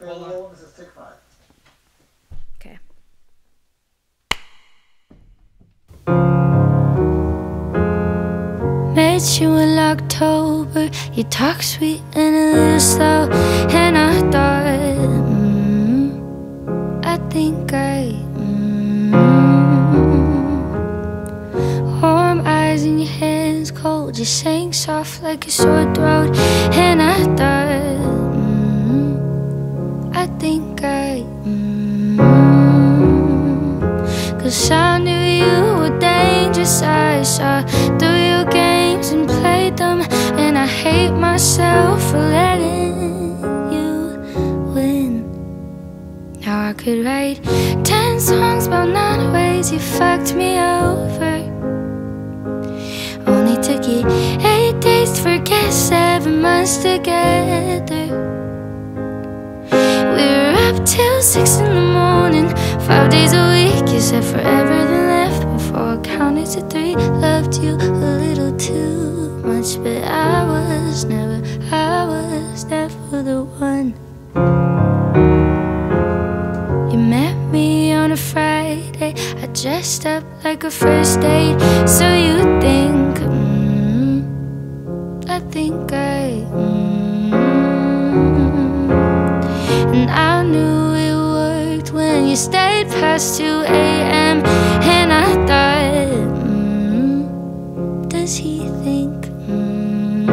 Okay, roll. This is take five. Okay. Met you in October. You talk sweet and a little slow, and I thought, mm, I think I. Mm, warm eyes in your hands, cold. You sang soft like a sore throat, Cause I knew you were dangerous. I saw through your games and played them. And I hate myself for letting you win. Now I could write ten songs about nine ways you fucked me over. Only took you eight days to forget seven months together. We were up till six in the morning, five days a week. Said forever, then left before I counted to three. Loved you a little too much, but I was never, I was never the one. You met me on a Friday. I dressed up like a first date, so you think, mm, I think I. Mm, and I knew it worked when you stayed past 2 a.m. And I thought, mm, does he think? Mm,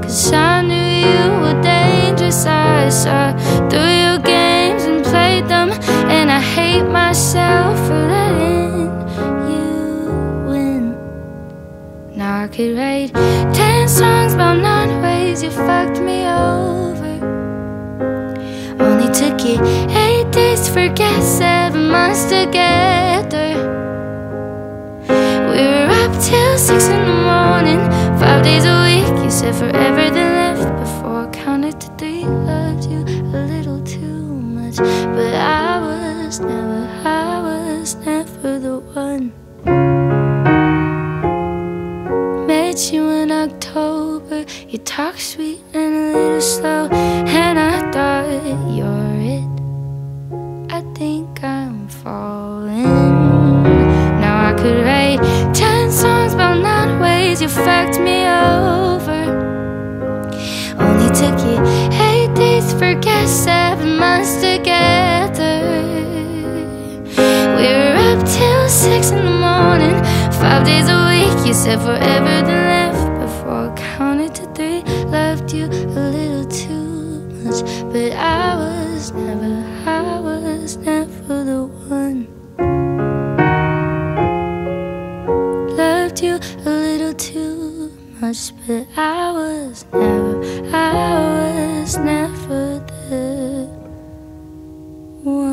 Cause I knew you were dangerous. I saw through your games and played them. And I hate myself for letting you win. Now I could write ten songs about nine ways you fucked me over. Only took to forget seven months together. We were up till six in the morning, five days a week. You said forever, then left before I counted to three. Loved you a little too much, but I was never, I was never the one. Met you in October. You talk sweet and a little slow, You eight days to forget seven months together. We were up till six in the morning, five days a week. You said forever, then left before I counted to three. Loved you a little too much, but I was never, I was never much, but I was never, I was never the one.